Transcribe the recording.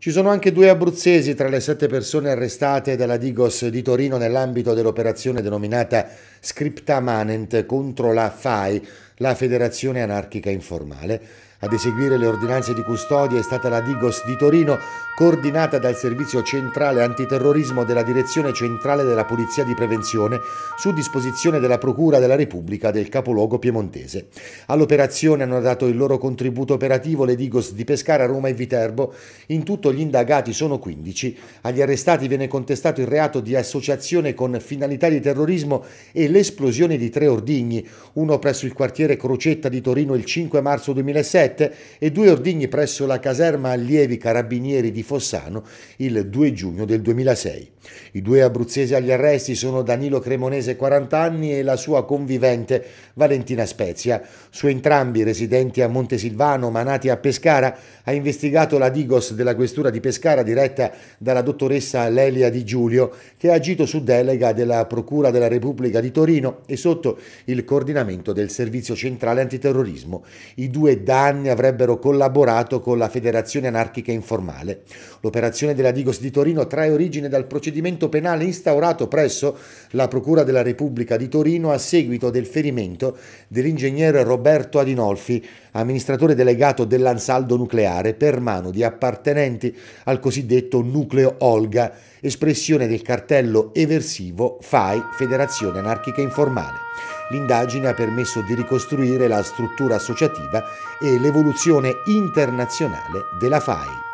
Ci sono anche due abruzzesi tra le sette persone arrestate dalla Digos di Torino nell'ambito dell'operazione denominata Scripta Manent contro la FAI, la Federazione Anarchica Informale. Ad eseguire le ordinanze di custodia è stata la Digos di Torino, coordinata dal Servizio Centrale Antiterrorismo della Direzione Centrale della Polizia di Prevenzione, su disposizione della Procura della Repubblica del capoluogo piemontese. All'operazione hanno dato il loro contributo operativo le Digos di Pescara, Roma e Viterbo. In tutto gli indagati sono 15. Agli arrestati viene contestato il reato di associazione con finalità di terrorismo e l'esplosione di tre ordigni, uno presso il quartiere Crocetta di Torino il 5 marzo 2007 2007 e due ordigni presso la caserma allievi carabinieri di Fossano il 2 giugno del 2006. I due abruzzesi agli arresti sono Danilo Cremonese 40 anni e la sua convivente Valentina Spezia. Su entrambi residenti a Montesilvano ma nati a Pescara ha investigato la Digos della questura di Pescara diretta dalla dottoressa Lelia Di Giulio che ha agito su delega della Procura della Repubblica di Torino e sotto il coordinamento del Servizio Centrale Antiterrorismo. I due danni anni avrebbero collaborato con la Federazione Anarchica Informale. L'operazione della Digos di Torino trae origine dal procedimento penale instaurato presso la Procura della Repubblica di Torino a seguito del ferimento dell'ingegnere Roberto Adinolfi, amministratore delegato dell'Ansaldo Nucleare, per mano di appartenenti al cosiddetto nucleo Olga, espressione del cartello eversivo FAI Federazione Anarchica Informale. L'indagine ha permesso di ricostruire la struttura associativa e l'evoluzione internazionale della FAI.